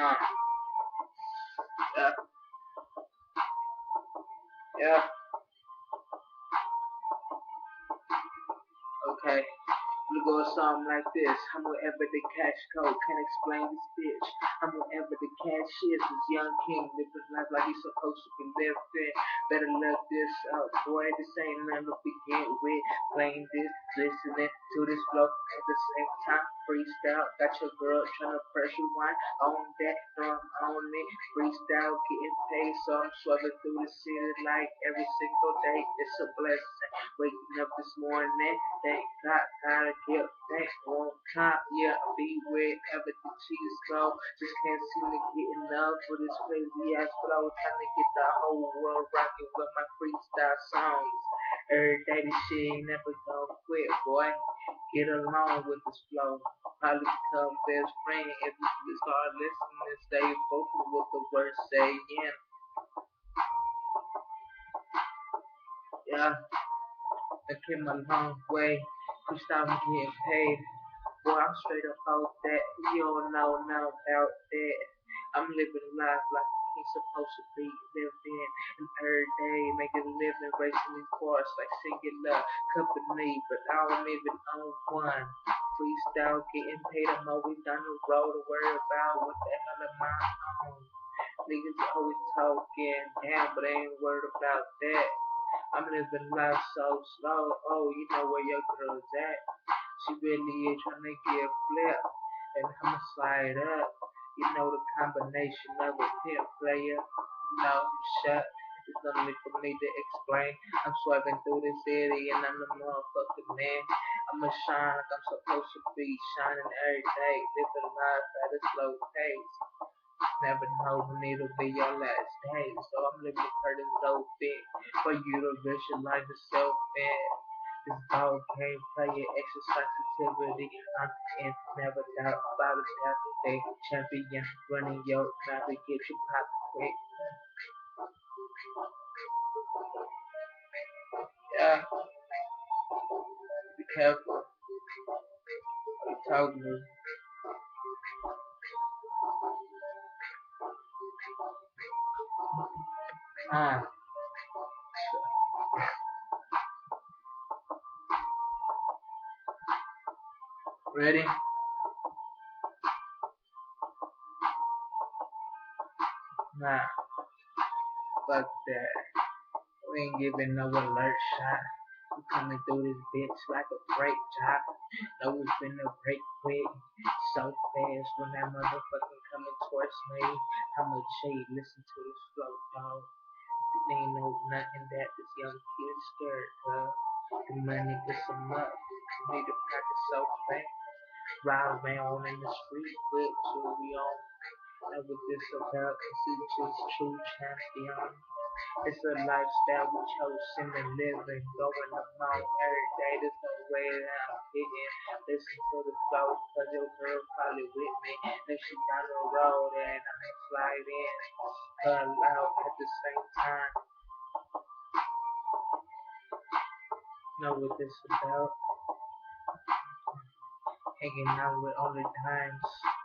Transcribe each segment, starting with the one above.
Yeah. Yeah. Okay. We go something like this. I'm wherever the cash go. Can't explain this bitch. I'm wherever the cash is. This young king living life like he's supposed to be living. Better look this up, boy. This ain't nothing to begin with. Playing this, listening to this flow at the same time. Freestyle. Got your girl trying to pressure wine on that. Throw on it. Freestyle, getting paid. So I'm swerving through the city like every single day. It's a blessing. Waking up this morning. Thank God. Gotta get back on top. Yeah, I'll be wherever the cheese go. Just can't seem to get enough for this crazy ass flow. Trying to get the whole world rocking with my freestyle songs. Every day this shit ain't never gonna quit, boy. Get along with this flow. Probably become best friend if you start listening. And stay focused with the words saying. Yeah, I came a long way. Freestyle getting paid. Boy, I'm straight up out that. You don't know nothing about that. I'm living life like he's supposed to be living. And every day making a living, racing in cars like singular company. But I don't even own one. Freestyle getting paid. I'm always down the road to worry about what the hell am I on. Niggas always talking, damn, but I ain't worried about that. I'm living life so slow. Oh, you know where your girl's at. She really is trying to get flip. And I'ma slide up. You know the combination of a pimp player. No, shut. It's only for me to explain. I'm swerving through the city and I'm the motherfucking man. I'ma shine like I'm supposed to be. Shining every day. Living life at a slow pace. Never know when it'll be your last day. So I'm living curtains open for you to visualize yourself in. This ball game player exercise sensitivity. I'm in, never doubt about it. They champion running your mouth to get you pop quick. Yeah, be careful. You told me. Ah. Ready? Nah. Fuck that. We ain't giving no alert shot. We coming through this bitch like a freight job. Know it's been a break quick. So fast when that motherfucker coming towards me. Much shade listen to this flow, dog. They know nothing that this young kid scared of. The money gets some up. Need to practice so fast. Ride around in the street with we on. With this about, cause he just true champion. It's a lifestyle we chosen and going along every day. There's no way that I'm getting. Listen to the flow, cause your girl probably with me. Then she down the road and I may slide in. Her loud at the same time. Know what this about? Hanging out with only times.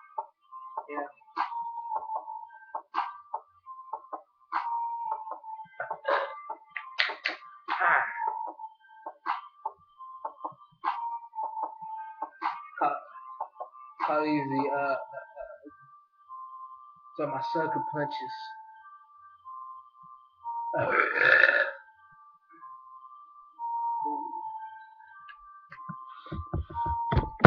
Call easy. Uh, uh, uh, so my sucker punches. Uh,